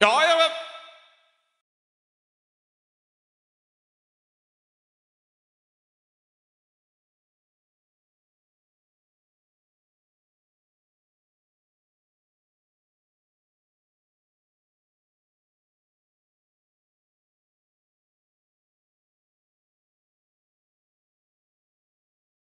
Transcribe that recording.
Ja, ja.